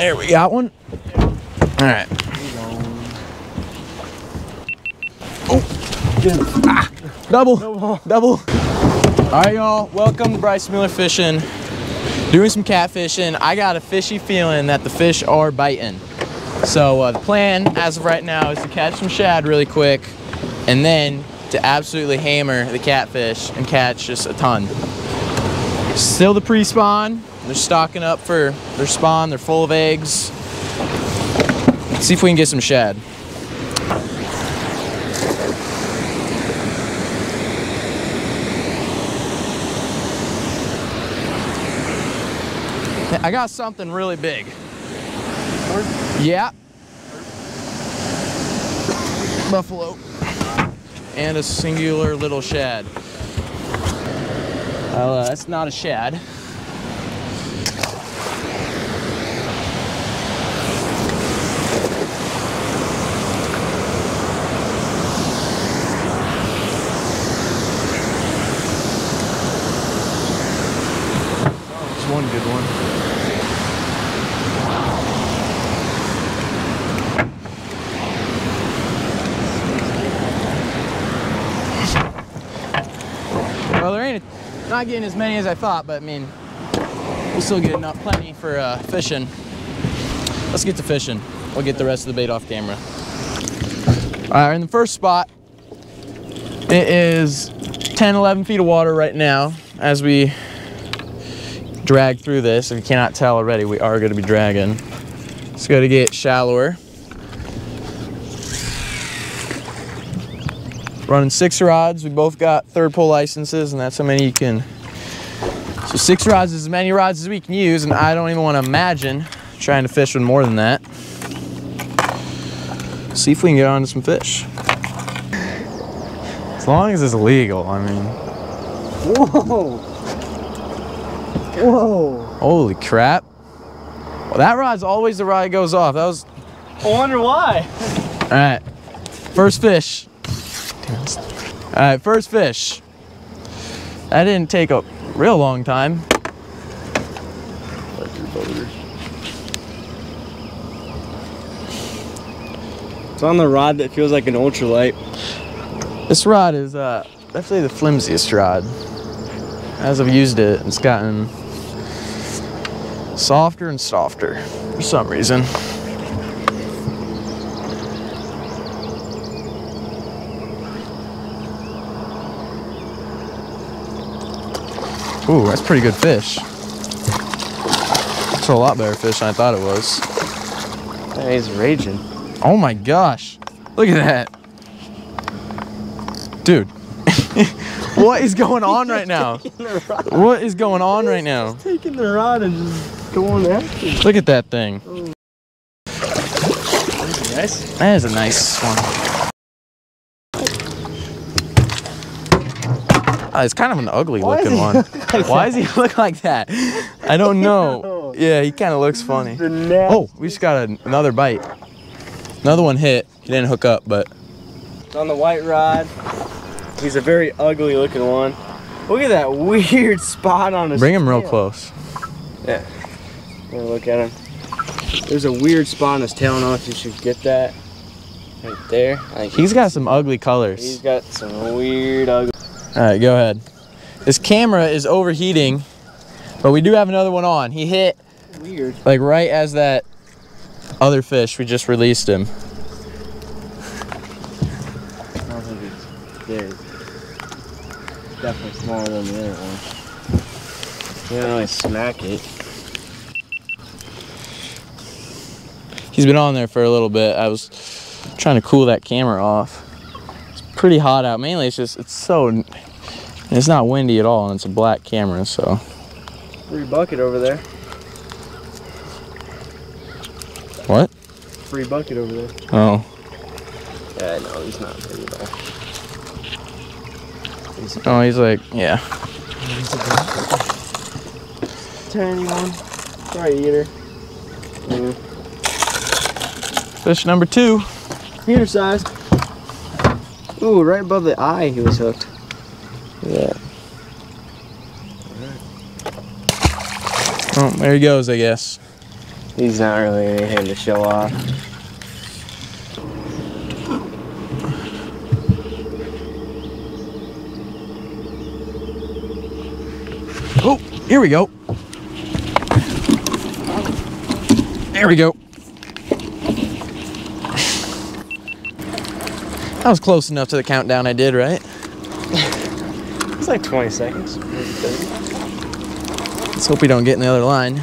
There we got one. All right. Oh. Ah, double. Double. All right, y'all. Welcome to Brycen Miller Fishing. Doing some catfishing. I got a fishy feeling that the fish are biting. So uh, the plan, as of right now, is to catch some shad really quick, and then to absolutely hammer the catfish and catch just a ton. Still the pre-spawn. They're stocking up for their spawn. They're full of eggs. Let's see if we can get some shad. I got something really big. Yeah. Buffalo. And a singular little shad. Well, uh, that's not a shad. It's one good one. Well, there ain't not getting as many as I thought, but I mean, we'll still get enough, plenty for uh, fishing. Let's get to fishing. We'll get the rest of the bait off camera. All right, in the first spot. It is 10, 11 feet of water right now as we drag through this. If you cannot tell already, we are going to be dragging. It's going to get shallower. Running six rods. We both got third pull licenses, and that's how many you can. So six rods is as many rods as we can use, and I don't even want to imagine trying to fish with more than that. See if we can get onto some fish. As long as it's legal, I mean. Whoa! Whoa! Holy crap. Well, that rod's always the rod that goes off. That was, I wonder why. all right. First fish. All right, first fish. That didn't take a real long time. It's on the rod that feels like an ultralight. This rod is uh, definitely the flimsiest rod. As I've used it, it's gotten softer and softer for some reason. Ooh, that's pretty good fish. It's a lot better fish than I thought it was. Hey, he's raging. Oh my gosh. Look at that. Dude. what is going on right now? What is going on right now? Taking the rod and just going after it. Look at that thing. Nice. That is a nice one. Uh, it's kind of an ugly Why looking one. look like Why does he look like that? I don't know. know. Yeah, he kind of looks funny. Oh, we just got a, another bite. Another one hit. He didn't hook up, but It's on the white rod. He's a very ugly looking one. Look at that weird spot on his bring him real close. Yeah. I'm gonna look at him. There's a weird spot on his tail. I don't know if you should get that. Right there. I think He's got some ugly colors. He's got some weird ugly. All right, go ahead. This camera is overheating, but we do have another one on. He hit Weird. like right as that other fish we just released him. I don't think it's big. Definitely smaller than the other one. You don't really smack it. He's been on there for a little bit. I was trying to cool that camera off. It's pretty hot out. Mainly it's just, it's so, it's not windy at all and it's a black camera, so. Free bucket over there. What? Free bucket over there. Oh. Yeah, no, he's not pretty though. He's Oh, he's like, yeah. tiny one. Sorry, eater. Yeah. Fish number two. Eater size. Ooh, right above the eye he was hooked. Yeah. Oh, there he goes, I guess. He's not really anything to show off. Oh, here we go. There we go. That was close enough to the countdown I did, right? Like 20 seconds. Let's hope we don't get in the other line.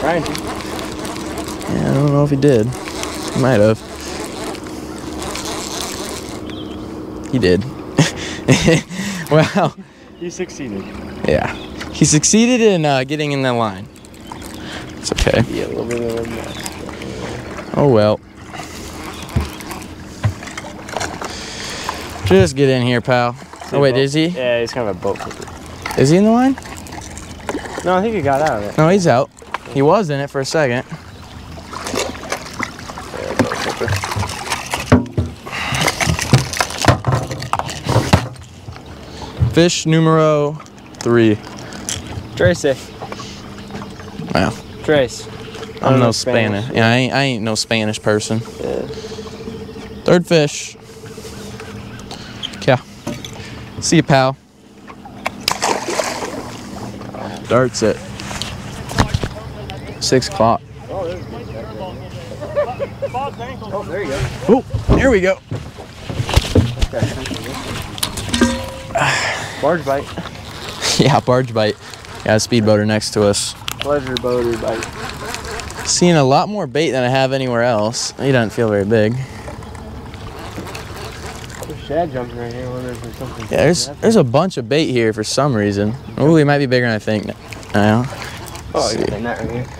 Trying to. Yeah, I don't know if he did. He might have. He did. well, He succeeded. yeah. He succeeded in uh, getting in that line. It's okay. Yeah, a little bit of a mess. Oh well. Just get in here, pal. Oh wait, is he? Yeah, he's kind of a boat flipper. Is he in the line? No, I think he got out of it. No, he's out. He was in it for a second. Boat. Fish numero three. Trace. Wow. Trace. I'm no know Spanish. Yeah, I ain't, I ain't no Spanish person. Yeah. Third fish. Yeah. See you, pal. Darts at six o'clock. Oh, there you go. Oh, here we go. Barge bite. Yeah, barge bite. Got a speedboater next to us. Pleasure boater bite. Seeing a lot more bait than I have anywhere else. He doesn't feel very big. There's shad jumping right here. I wonder if there's something. Yeah, there's there's a bunch of bait here for some reason. Oh, he might be bigger than I think. Now. Oh, got that right here.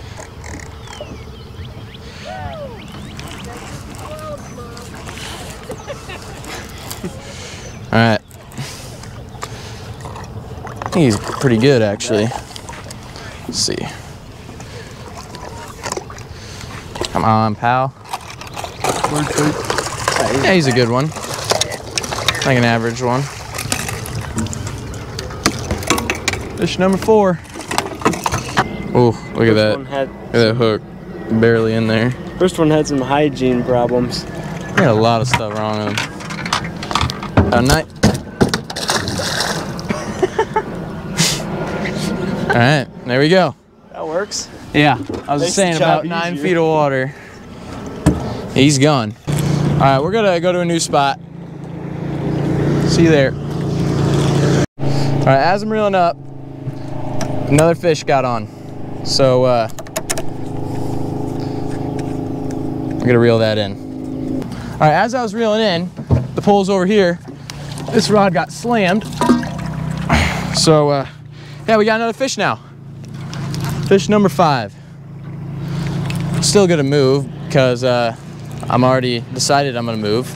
All right. I think he's pretty good actually. Let's see. Come on, pal. Yeah, he's a good one. Like an average one. Fish number four. Oh, look at that. Had, Look at that hook. Barely in there. first one had some hygiene problems. We had a lot of stuff wrong with him. A oh, night. All right, there we go. That works. Yeah, I was Makes saying about nine easier. feet of water. He's gone. All right, we're gonna go to a new spot. See you there. All right, as I'm reeling up, another fish got on. So uh, I'm gonna reel that in. All right, as I was reeling in, the pole's over here. This rod got slammed. So uh, yeah, we got another fish now. Fish number five. Still gonna move because uh, I'm already decided I'm gonna move.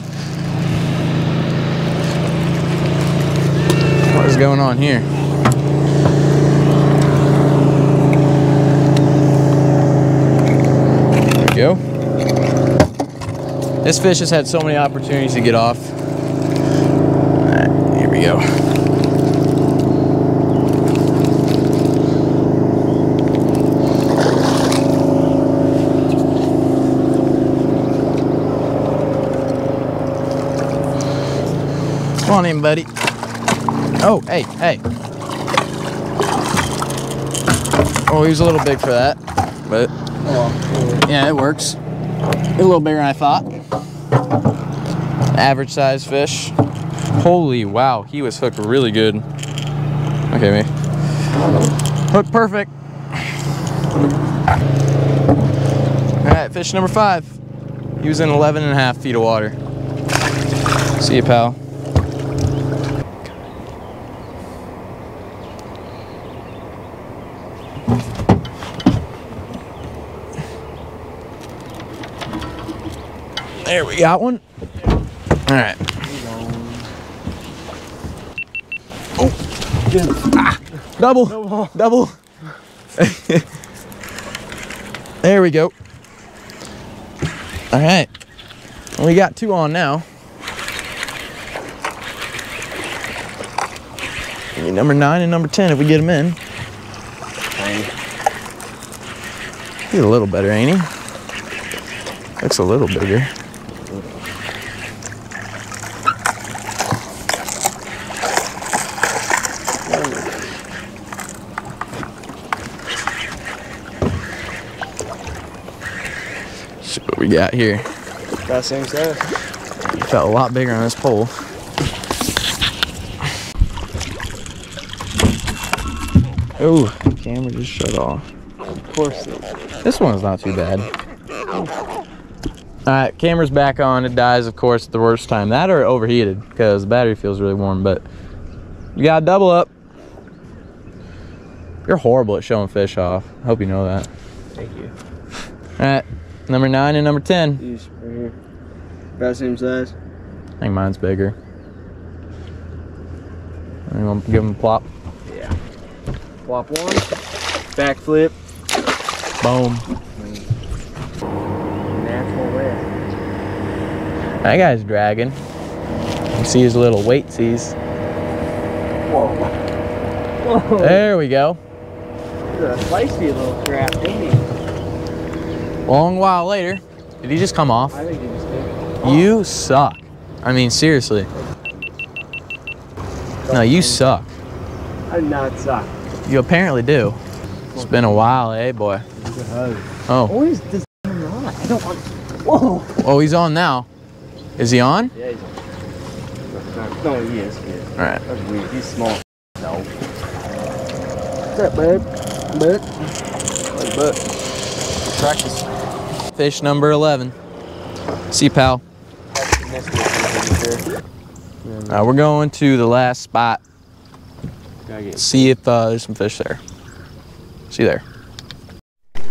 What is going on here? There we go. This fish has had so many opportunities to get off. Right, here we go. Come on in, buddy. Oh, hey, hey. Oh, he was a little big for that, but yeah, it works. A little bigger than I thought. Average size fish. Holy wow, he was hooked really good. Okay, me. Hook perfect. All right, fish number five. He was in 11 and a half feet of water. See you, pal. There we got one. All right. Oh. Ah, double. Double. there we go. All right. We got two on now. Number nine and number 10 if we get them in. He's a little better, ain't he? Looks a little bigger. We got here. That same size. He felt a lot bigger on this pole. Oh, camera just shut off. Of course. This one's not too bad. Alright, camera's back on. It dies, of course, at the worst time. That or overheated because the battery feels really warm, but you got to double up. You're horrible at showing fish off. I hope you know that. Thank you. Number nine and number 10. These right here. About same size. I think mine's bigger. I'm gonna give him a plop. Yeah. Plop one. Backflip. Boom. Natural lift. That guy's dragging. You see his little weights he's. Whoa. Whoa. There we go. He's a feisty little crap, ain't he? Long while later. Did he just come off? I think he just did. You suck. I mean, seriously. No, you suck. I did not suck. You apparently do. It's been a while, eh, boy? Oh, Always this rod. I don't want. Whoa. oh, he's on now. Is he on? Yeah, he's on. No, he is. He is. All right. That's weird. He's small. No. What's up, bud? Bud? Like, bud. Practice. Fish number 11. See, pal. Now we're going to the last spot. See if uh, there's some fish there. See there.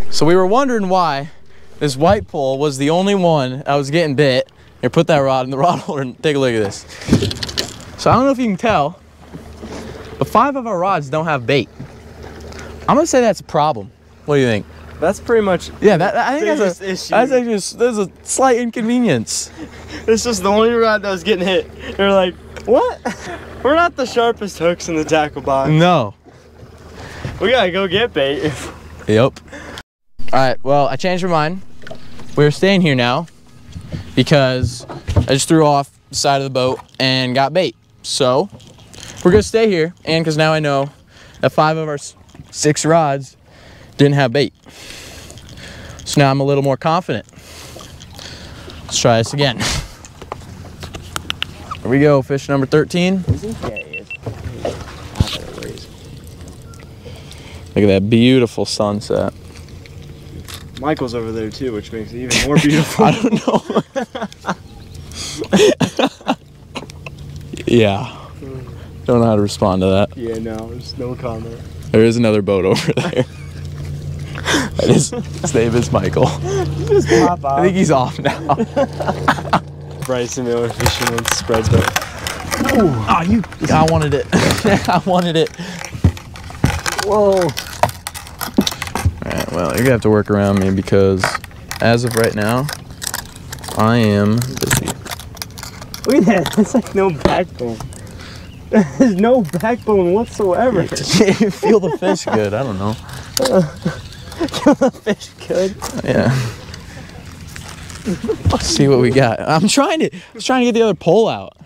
So we were wondering why this white pole was the only one I was getting bit. Here, put that rod in the rod holder and take a look at this. So I don't know if you can tell, but five of our rods don't have bait. I'm gonna say that's a problem. What do you think? That's pretty much. Yeah, that, I think that's a, Biggest that's actually a, s- that's a slight inconvenience. This is the only rod that was getting hit. They're like, what? We're not the sharpest hooks in the tackle box. No. We gotta go get bait. Yep. All right. Well, I changed my mind. We're staying here now because I just threw off the side of the boat and got bait. So we're gonna stay here, and because now I know that five of our six rods didn't have bait. So now I'm a little more confident. Let's try this again. Here we go, fish number 13. Yeah, he is. Look at that beautiful sunset. Michael's over there too, which makes it even more beautiful. I don't know. yeah. Don't know how to respond to that. yeah, no, there's no comment. There is another boat over there. That is, his name is Michael. Just pop I think he's off now. Brycen Miller fishing with spreads, but Oh, you! I wanted it. I wanted it. whoa. All right. Well, you're gonna have to work around me because, as of right now, I am busy. Look at that. It's like no backbone. There's no backbone whatsoever. You feel the fish good. I don't know. Fish good. Yeah. Let's see what we got. I'm trying to I was trying to get the other pole out.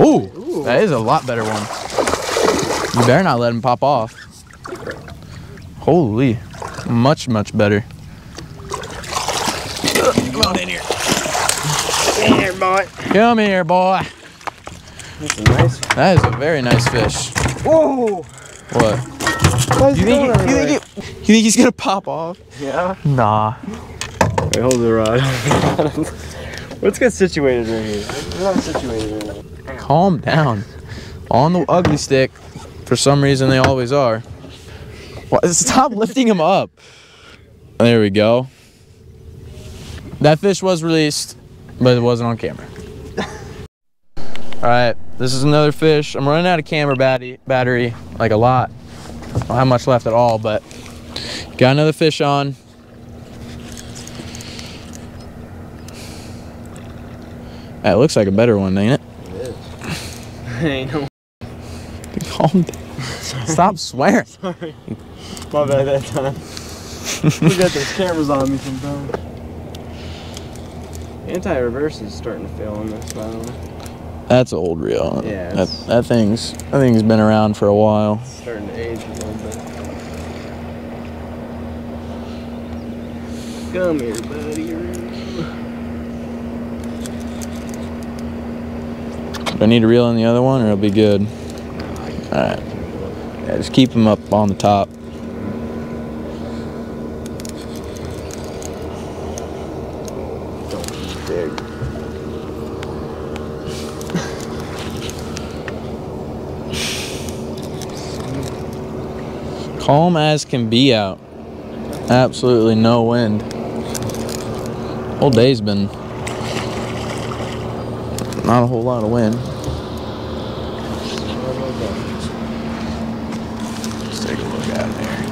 Oh, that is a lot better one. You better not let him pop off. Holy, much, much better. Come on in here. Come Here, boy. Come here, boy. That's a nice. That is a very nice fish. Whoa. What? Why's You think, you think, it- you think he's gonna pop off? Yeah. Nah. Wait, hold the rod. Let's get situated right here. We're not situated right now. Calm down. On the ugly stick. For some reason, they always are. What? Stop lifting him up. There we go. That fish was released, but it wasn't on camera. All right, this is another fish. I'm running out of camera battery, battery like a lot. I don't have much left at all, but got another fish on. That looks like a better one, ain't it? Ain't no Calm down. Stop swearing. Sorry. My bad that time. we got those cameras on me sometimes. Anti-reverse is starting to fail on this, by the way. That's an old reel. Yeah, That, that thing's that thing's been around for a while. Starting to age a little bit. Come here, buddy. Do I need to reel in the other one or it'll be good? Alright. Yeah, just keep them up on the top. Don't dare. Calm as can be out. Absolutely no wind. Whole day's been not a whole lot of wind. Let's take a look out there.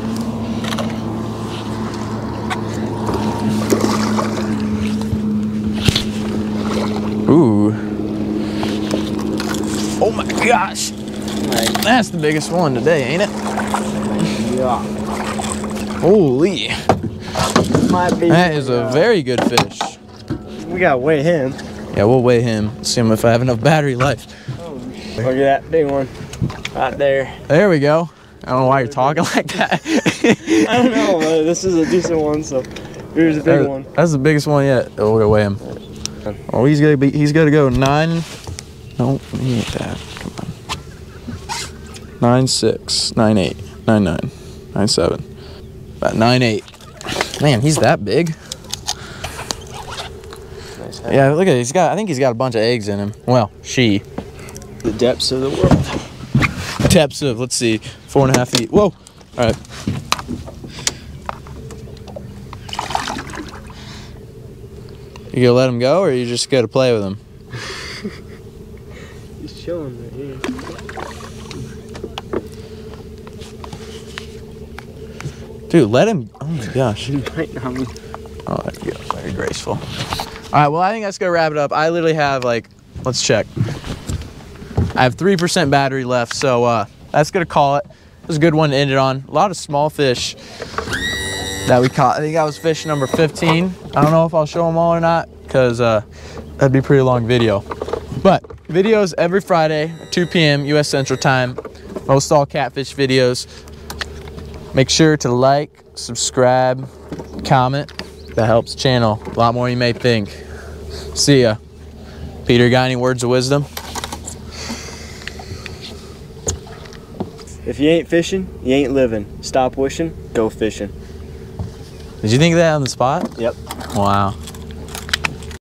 Ooh. Oh my gosh. That's the biggest one today, ain't it? Yeah. Holy. That is a very good fish. We gotta weigh him. Yeah, we'll weigh him. See him if I have enough battery life. Look at that big one. Right there. There we go. I don't know why you're talking like that. I don't know, but this is a decent one, so here's a big That- one. That's the biggest one yet. Oh, we're gonna weigh him. Oh, he's gonna be. He's gonna go nine. No, he ain't that. Come on. Nine six, nine eight, nine nine, nine seven, about nine eight. Man, he's that big. Nice. Yeah, look at. He's got. I think he's got a bunch of eggs in him. Well, she. The depths of the world. Depths of let's see, four and a half feet. Whoa. All right. You gonna let him go, or you just gonna play with him? He's chilling right here. Dude, let him. Oh my gosh. Right now, I'm- Oh, there you go. Very graceful. All right. Well, I think that's gonna wrap it up. I literally have like, let's check. I have three percent battery left, so uh, that's gonna call it. It was a good one to end it on. A lot of small fish that we caught. I think that was fish number 15. I don't know if I'll show them all or not, cause uh, that'd be a pretty long video. But videos every Friday, 2 p.m. U.S. Central Time. Most all catfish videos. Make sure to like, subscribe, comment. That helps the channel a lot more than you may think. See ya. Peter, got any words of wisdom? If you ain't fishing, you ain't living. Stop wishing, go fishing. Did you think of that on the spot? Yep. Wow.